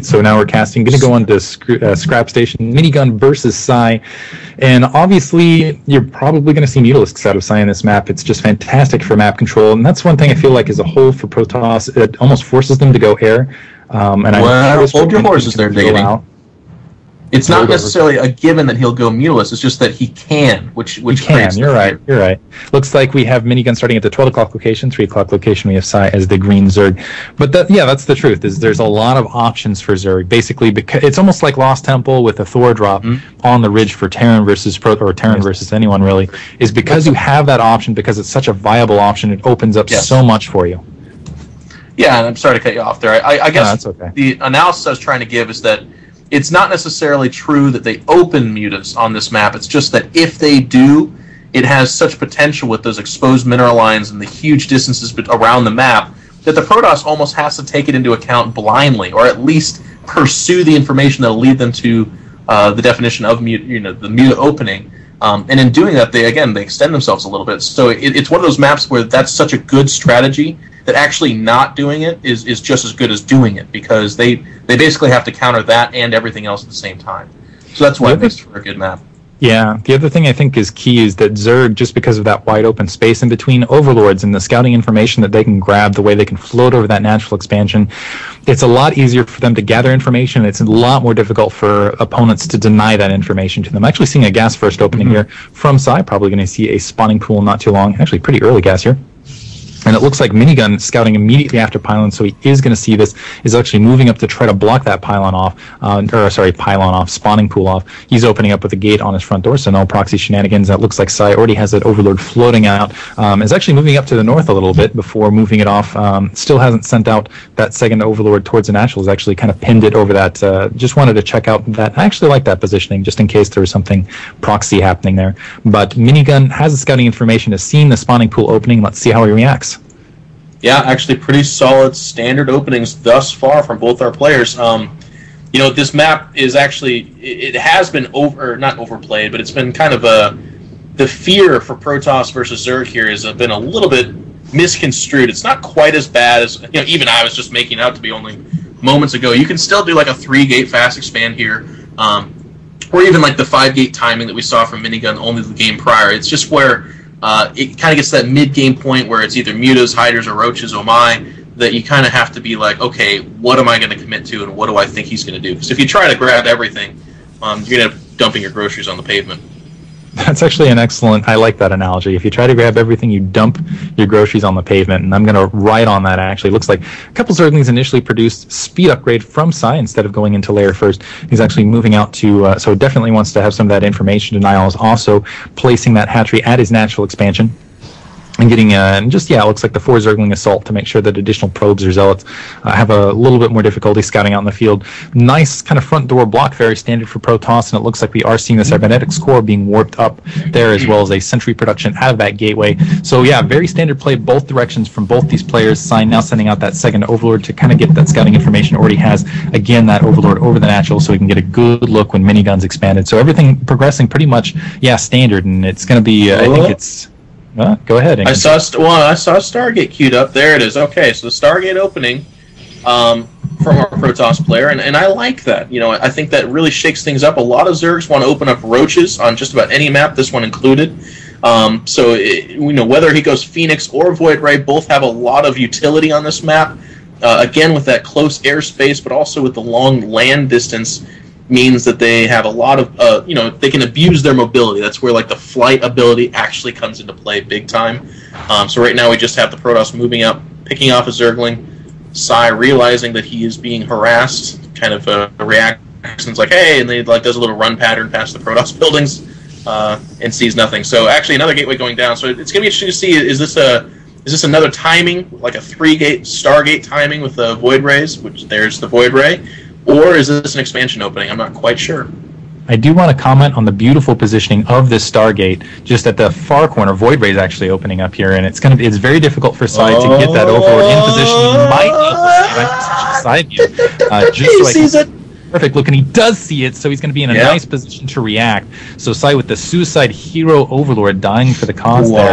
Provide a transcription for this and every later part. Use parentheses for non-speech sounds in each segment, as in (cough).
So now we're casting. Going to go on to Scr- uh, Scrap Station Minigun versus Psy, and obviously you're probably going to see Mutalisks out of Psy in this map. It's just fantastic for map control, and that's one thing I feel like as a whole for Protoss, it almost forces them to go air. Um, and Well, I hold your horses there, Diggity. out. It's not necessarily a given that he'll go mutalisk. It's just that he can, which which can. creates You're right. You're right. Looks like we have minigun starting at the 12 o'clock location, 3 o'clock location. We have Psy as the green Zerg. But that, yeah, that's the truth. Is there's a lot of options for Zerg. Basically, because it's almost like Lost Temple with a Thor drop mm-hmm. on the ridge for Terran versus Pro or Terran versus anyone really. Is because you have that option because it's such a viable option. It opens up Yes. so much for you. Yeah, and I'm sorry to cut you off there. I, I, I guess that's okay. the analysis I was trying to give is that it's not necessarily true that they open mutas on this map. It's just that if they do, it has such potential with those exposed mineral lines and the huge distances around the map that the Protoss almost has to take it into account blindly, or at least pursue the information that'll lead them to uh, the definition of you know the muta opening. Um, and in doing that, they again they extend themselves a little bit. So it, it's one of those maps where that's such a good strategy that actually not doing it is, is just as good as doing it because they they basically have to counter that and everything else at the same time. So that's why Yeah, it makes for a good map. Yeah, the other thing I think is key is that Zerg, just because of that wide open space in between overlords and the scouting information that they can grab, the way they can float over that natural expansion, it's a lot easier for them to gather information. It's a lot more difficult for opponents to deny that information to them. I'm Actually, seeing a gas first opening mm-hmm. here from Psy, probably going to see a spawning pool not too long. Actually, pretty early gas here. And it looks like Minigun scouting immediately after Pylon, so he is going to see this. Is actually moving up to try to block that pylon off, uh, or sorry, pylon off, spawning pool off. He's opening up with a gate on his front door, so no proxy shenanigans. That looks like Psy already has that Overlord floating out. Um, is actually moving up to the north a little bit before moving it off. Um, still hasn't sent out that second Overlord towards the Naturals. Actually, kind of pinned it over that. Uh, just wanted to check out that. I actually like that positioning, just in case there was something proxy happening there. But Minigun has the scouting information, has seen the spawning pool opening. Let's see how he reacts. Yeah, actually, pretty solid standard openings thus far from both our players. Um, you know, this map is actually it, has been over not overplayed, but it's been kind of a the fear for Protoss versus Zerg here has been a little bit misconstrued. It's not quite as bad as you know. Even I was just making out to be only moments ago. You can still do like a three gate fast expand here, um, or even like the five gate timing that we saw from Minigun only the game prior. It's just where uh, it kind of gets to that mid game point where it's either mutas, hydras, or roaches. Oh my! That you kind of have to be like, okay, what am I going to commit to, and what do I think he's going to do? Because if you try to grab everything, um, you're going to end up dumping your groceries on the pavement. That's actually an excellent. I like that analogy. If you try to grab everything, you dump your groceries on the pavement, and I'm going to write on that. Actually, looks like a couple Zerglings initially produced speed upgrade from Psy instead of going into lair first. He's actually moving out to, uh, so definitely wants to have some of that information denial. Is also placing that hatchery at his natural expansion. And getting, uh, and just, yeah, it looks like the four Zergling assault to make sure that additional probes or zealots uh, have a little bit more difficulty scouting out in the field. Nice kind of front door block, very standard for Protoss, and it looks like we are seeing the cybernetics core being warped up there as well as a sentry production out of that gateway. So, yeah, very standard play both directions from both these players. Psy now sending out that second Overlord to kind of get that scouting information. Already has, again, that Overlord over the natural so we can get a good look when miniguns expanded. So, everything progressing pretty much, yeah, standard, and it's going to be, uh, I think it's. Uh, go ahead. I saw st- well, I saw Stargate queued up. There it is. Okay, so the Stargate opening um, from our Protoss player, and, and I like that. You know, I think that really shakes things up. A lot of Zergs want to open up roaches on just about any map, this one included. Um, so it, you know whether he goes Phoenix or Void Ray, both have a lot of utility on this map. Uh, again, with that close airspace, but also with the long land distance, means that they have a lot of uh, you know they can abuse their mobility. That's where like the flight ability actually comes into play big time. Um, so right now we just have the Protoss moving up, picking off a Zergling. Psy realizing that he is being harassed, kind of uh, reactions like hey, and they like does a little run pattern past the Protoss (laughs) buildings uh, and sees nothing. So actually another gateway going down. So it's gonna be interesting to see is this a is this another timing like a three gate Stargate timing with the Void Rays, which there's the Void Ray, or is this an expansion opening? I'm not quite sure. I do want to comment on the beautiful positioning of this Stargate, just at the far corner. Void Ray is actually opening up here, and it's gonna be, it's very difficult for Psy to get that Overlord in position. He might need to see side view, uh, (laughs) just He so I can sees it. perfect look, and he does see it, so he's going to be in a Yeah. nice position to react. So Psy with the Suicide Hero Overlord dying for the cause there.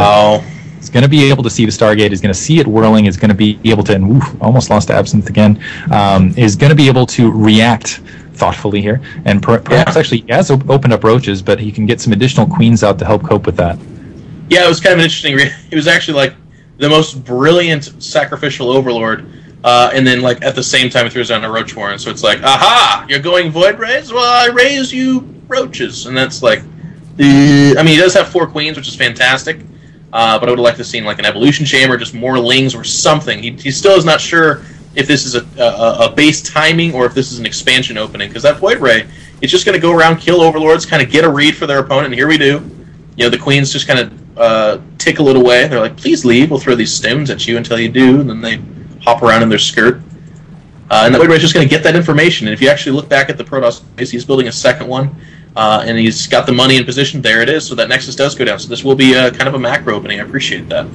Is going to be able to see the Stargate. Is going to see it whirling. Is going to be able to, and oof, almost lost to Absinthe again. Um, is going to be able to react thoughtfully here, and per- perhaps yeah. actually he has op- opened up roaches, but he can get some additional queens out to help cope with that. Yeah, it was kind of an interesting. (laughs) It was actually like the most brilliant sacrificial overlord uh, and then, like at the same time, it throws down a roach warren. So it's like, aha, you're going void raise. Well, I raise you roaches, and that's like, uh, I mean, he does have four queens, which is fantastic. Uh, but I would like to see like an evolution chamber, just more lings or something. He, he still is not sure if this is a, a, a base timing or if this is an expansion opening because that void ray is just going to go around, kill overlords, kind of get a read for their opponent, and here we do. You know, the queens just kind of uh, tickle it away. They're like, please leave. We'll throw these stones at you until you do, and then they hop around in their skirt. Uh, and the Void Ray is just going to get that information. And if you actually look back at the Protoss base, he's building a second one, uh, and he's got the money in position. There it is. So that Nexus does go down. So this will be a, kind of a macro opening. I appreciate that.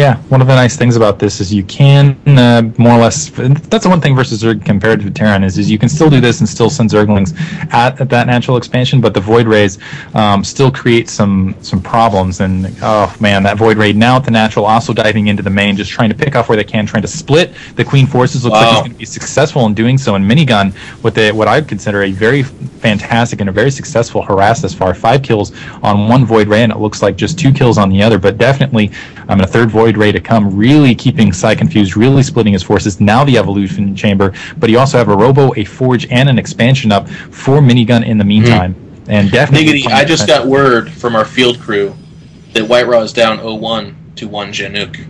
Yeah, one of the nice things about this is you can uh, more or less. That's the one thing versus Zerg compared to Terran is, is you can still do this and still send Zerglings at, at that natural expansion, but the Void Rays um, still create some some problems. And oh man, that Void Ray now at the natural, also diving into the main, just trying to pick off where they can, trying to split the Queen forces. Looks wow. like he's going to be successful in doing so in minigun with the, what I'd consider a very fantastic and a very successful harass thus far. Five kills on one Void Ray, and it looks like just two kills on the other, but definitely um, in a third Void Ray to come, really keeping Psy confused, really splitting his forces. Now the Evolution Chamber, but you also have a Robo, a Forge, and an expansion up for Minigun in the meantime. Mm. And definitely. Niggity, I just got word from our field crew that WhiteRa is down 0-1 to 1 Janook.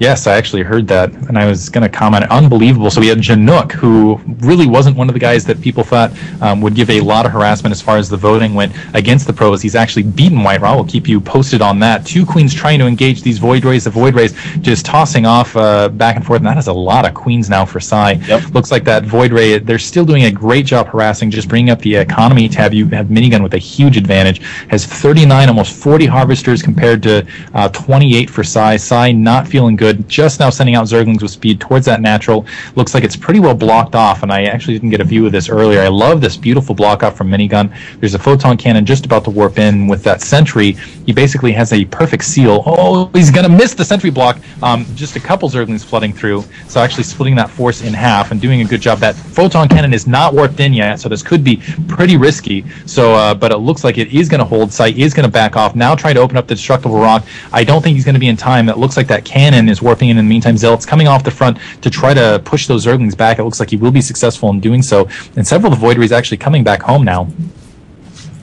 Yes, I actually heard that, and I was going to comment. Unbelievable. So we had Janook, who really wasn't one of the guys that people thought um, would give a lot of harassment as far as the voting went against the pros. He's actually beaten WhiteRa. We'll keep you posted on that. Two queens trying to engage these Void Rays. The Void Rays just tossing off uh, back and forth, and that is a lot of queens now for Psy. Yep. Looks like that Void Ray, they're still doing a great job harassing, just bringing up the economy tab. You have Minigun with a huge advantage. Has 39, almost 40 harvesters compared to uh, 28 for Psy. Psy not feeling good good. Just now sending out Zerglings with speed towards that natural. Looks like it's pretty well blocked off, and I actually didn't get a view of this earlier. I love this beautiful block off from Minigun. There's a photon cannon just about to warp in with that sentry. He basically has a perfect seal. Oh, he's going to miss the sentry block. Um, just a couple Zerglings flooding through, so actually splitting that force in half and doing a good job. That photon cannon is not warped in yet, so this could be pretty risky. So, uh, but it looks like it is going to hold. Psy is going to back off. Now trying to open up the destructible rock. I don't think he's going to be in time. It looks like that cannon is warping in. In the meantime, Zealot's coming off the front to try to push those Zerglings back. It looks like he will be successful in doing so. And several of the Void Rays actually coming back home now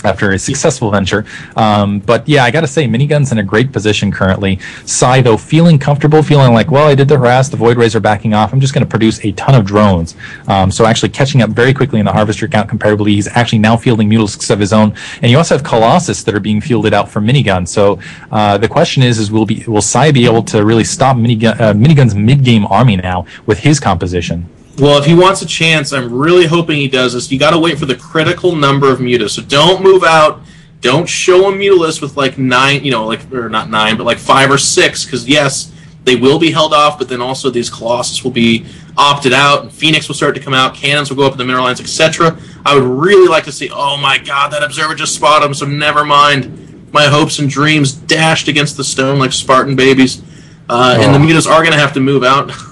after a successful venture. Um, but yeah, I got to say, Minigun's in a great position currently. Psy, though, feeling comfortable, feeling like, well, I did the harass, the Void Rays are backing off. I'm just going to produce a ton of drones. Um, so actually catching up very quickly in the Harvester count comparably. He's actually now fielding Mutalisks of his own. And you also have Colossus that are being fielded out for Minigun. So uh, the question is, is will, be, will Psy be able to really stop Minigun, uh, Minigun's mid-game army now with his composition? Well, if he wants a chance, I'm really hoping he does this. You got to wait for the critical number of mutas. So don't move out. Don't show a mutalisk with like nine, you know, like or not nine, but like five or six, because yes, they will be held off. But then also these colossus will be opted out, and Phoenix will start to come out. Cannons will go up in the mineral lines, etc. I would really like to see. Oh my God, that observer just spotted him. So never mind. My hopes and dreams dashed against the stone like Spartan babies, uh, oh. and the oh. mutas are going to have to move out. (laughs)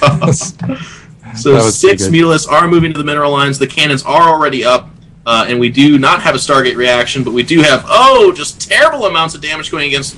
(laughs) (laughs) So six mutalisks are moving to the mineral lines. The cannons are already up, uh, and we do not have a Stargate reaction, but we do have oh, just terrible amounts of damage going against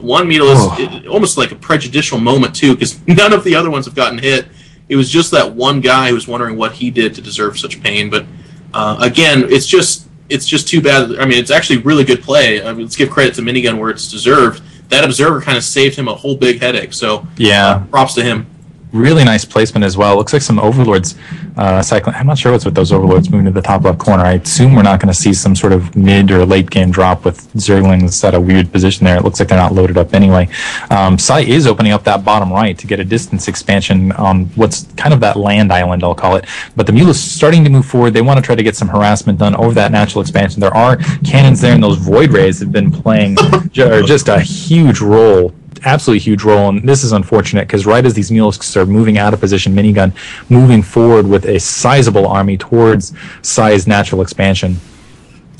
one Mutalisk. Oh. almost like a prejudicial moment too, because (laughs) none of the other ones have gotten hit. It was just that one guy who was wondering what he did to deserve such pain. But uh, again, it's just it's just too bad. I mean, it's actually really good play. I mean, let's give credit to Minigun where it's deserved. That observer kind of saved him a whole big headache. So yeah, uh, props to him really nice placement as well. Looks like some overlords uh, cycling. I'm not sure what's with those overlords moving to the top left corner. I assume we're not going to see some sort of mid or late game drop with Zerglings at a weird position there. It looks like they're not loaded up anyway. Um, Psi is opening up that bottom right to get a distance expansion on what's kind of that land island, I'll call it. But the Mule is starting to move forward. They want to try to get some harassment done over that natural expansion. There are cannons there, and those void rays have been playing (laughs) just a huge role absolutely huge role, and this is unfortunate because right as these Mutalisks are moving out of position, Minigun moving forward with a sizable army towards Psy's natural expansion.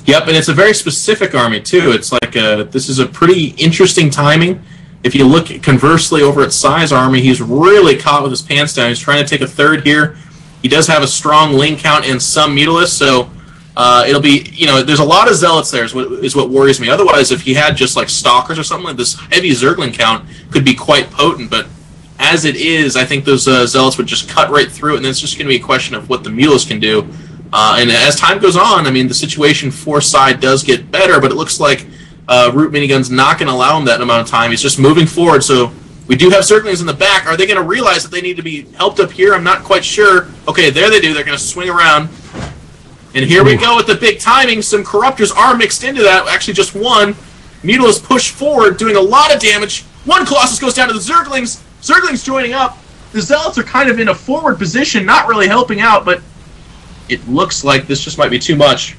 Yep, and it's a very specific army too. It's like a, this is a pretty interesting timing If you look conversely over at Psy's army, he's really caught with his pants down. He's trying to take a third here. He does have a strong link count and some mutalisks, so uh, it'll be you know there's a lot of zealots there is what, is what worries me. Otherwise, if he had just like stalkers or something like this, heavy zergling count could be quite potent. But as it is, I think those uh, zealots would just cut right through it, and it's just going to be a question of what the mules can do. Uh, and as time goes on, I mean, the situation for Psy does get better, but it looks like uh, Root Minigun's not going to allow him that amount of time. He's just moving forward, so we do have Zerglings in the back. Are they going to realize that they need to be helped up here? I'm not quite sure. Okay, there they do. They're going to swing around. And here we go with the big timing. Some Corruptors are mixed into that. Actually, just one. Mutalisk pushed forward, doing a lot of damage. One Colossus goes down to the Zerglings. Zerglings joining up. The Zealots are kind of in a forward position, not really helping out, but it looks like this just might be too much.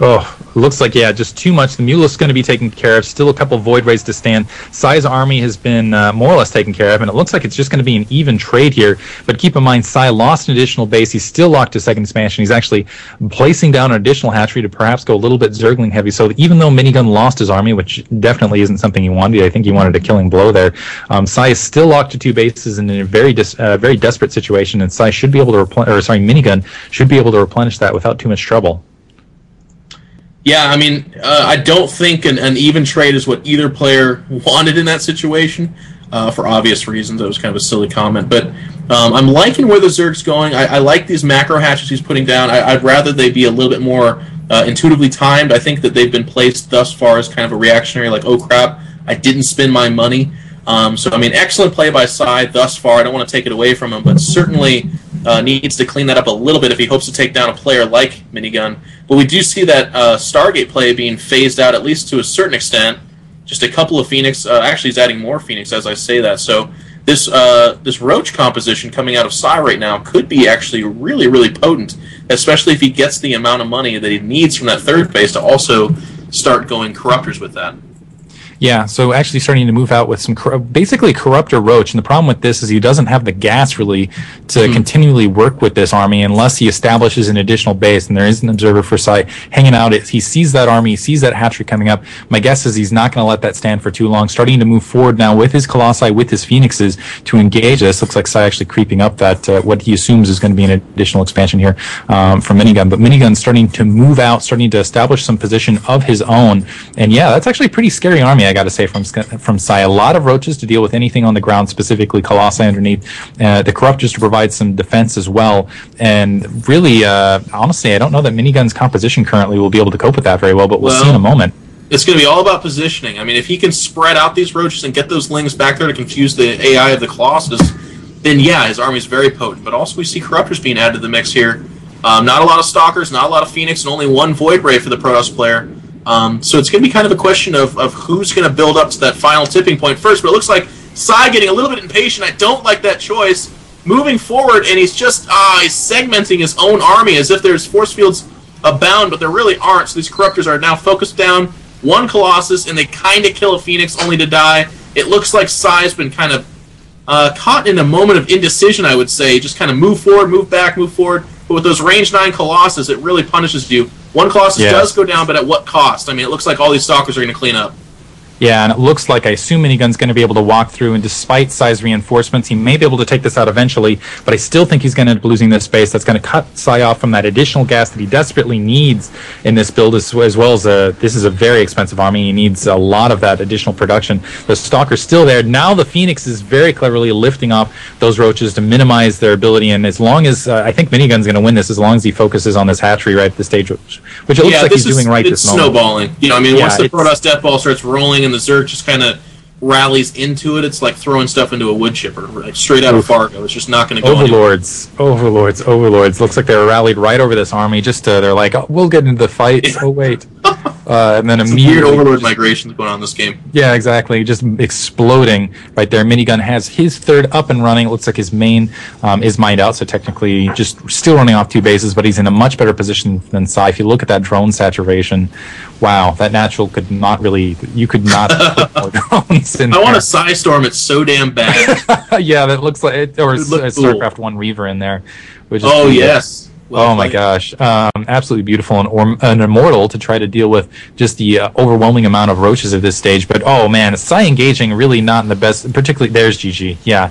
Oh, looks like yeah, just too much. The mule is going to be taken care of. Still a couple void rays to stand. Psy's army has been uh, more or less taken care of, and it looks like it's just going to be an even trade here. But keep in mind, Psy lost an additional base. He's still locked to second expansion. He's actually placing down an additional hatchery to perhaps go a little bit Zergling heavy. So even though Minigun lost his army, which definitely isn't something he wanted, I think he wanted a killing blow there. Um, Psy is still locked to two bases and in a very uh, very desperate situation, and Psy should be able to or sorry, Minigun should be able to replenish that without too much trouble. Yeah, I mean, uh, I don't think an, an, even trade is what either player (laughs) wanted in that situation, uh, for obvious reasons. That was kind of a silly comment, but um, I'm liking where the Zerg's going. I, I, like these macro hatches he's putting down. I, would rather they be a little bit more uh, intuitively timed. I think that they've been placed thus far as kind of a reactionary, like, oh crap, I didn't spend my money. Um, so, I mean, excellent play by Psy thus far. I don't want to take it away from him, but certainly uh, needs to clean that up a little bit if he hopes to take down a player like Minigun. But we do see that uh, Stargate play being phased out at least to a certain extent. Just a couple of Phoenix. Uh, actually, he's adding more Phoenix as I say that. So this uh, this Roach composition coming out of Psy right now could be actually really really potent, especially if he gets the amount of money that he needs from that third phase to also start going Corruptors with that. Yeah, so actually starting to move out with some basically corruptor roach, and the problem with this is he doesn't have the gas really to mm-hmm. continually work with this army unless he establishes an additional base. And there is an observer for sight hanging out. He sees that army, he sees that hatchery coming up. My guess is he's not going to let that stand for too long. Starting to move forward now with his colossi, with his phoenixes to engage this. Looks like Psy actually creeping up that uh, what he assumes is going to be an additional expansion here um, from minigun. But minigun starting to move out, starting to establish some position of his own. And yeah, that's actually a pretty scary army. I got to say, from from Psy. A lot of roaches to deal with anything on the ground, specifically colossi underneath. Uh, the corrupt just to provide some defense as well. And really, uh, honestly, I don't know that minigun's composition currently will be able to cope with that very well, but we'll, well see in a moment. It's going to be all about positioning. I mean, if he can spread out these roaches and get those lings back there to confuse the AI of the colossus, then yeah, his army is very potent. But also, we see corruptors being added to the mix here. Um, not a lot of stalkers, not a lot of phoenix, and only one void ray for the Protoss player. Um, so it's going to be kind of a question of, of who's going to build up to that final tipping point first. But it looks like Psy getting a little bit impatient. I don't like that choice. Moving forward, and he's just uh, he's segmenting his own army as if there's force fields abound, but there really aren't. So these corruptors are now focused down one Colossus, and they kind of kill a Phoenix only to die. It looks like Psy's been kind of uh, caught in a moment of indecision, I would say. Just kind of move forward, move back, move forward. But with those range 9 Colossus, it really punishes you. One Colossus yeah. does go down, but at what cost? I mean, it looks like all these Stalkers are going to clean up. Yeah, and it looks like I assume Minigun's going to be able to walk through, and despite Psy's reinforcements, he may be able to take this out eventually, but I still think he's going to end up losing this space. That's going to cut Psy off from that additional gas that he desperately needs in this build, as, as well as a, this is a very expensive army. He needs a lot of that additional production. The Stalker's still there. Now the Phoenix is very cleverly lifting off those roaches to minimize their ability, and as long as, uh, I think Minigun's going to win this as long as he focuses on this hatchery right at the stage, which, which it looks yeah, like he's is, doing right this moment. snowballing. You know, I mean, yeah, once the Protoss Death Ball starts rolling and the Zerg just kind of rallies into it, it's like throwing stuff into a wood chipper, like straight out of Fargo. It's just not going to go. Overlords, anywhere. overlords, overlords. Looks like they were rallied right over this army. Just uh, they're like, oh, we'll get into the fight. (laughs) oh wait, uh, and then immediately weird overlord migrations going on in this game. Yeah, exactly. Just exploding right there. Minigun has his third up and running. It looks like his main um, is mined out, so technically just still running off two bases, but he's in a much better position than Psy. If you look at that drone saturation, wow, that natural could not really. You could not (laughs) put more drones in. I there. want a Psi storm. It's so damn bad. (laughs) yeah, that looks like it, or it look a StarCraft One Reaver in there. Which oh yes. Well oh my gosh, um, absolutely beautiful and or, an immortal to try to deal with just the uh, overwhelming amount of roaches at this stage. But oh man, it's engaging really not in the best. Particularly there's GG. Yeah,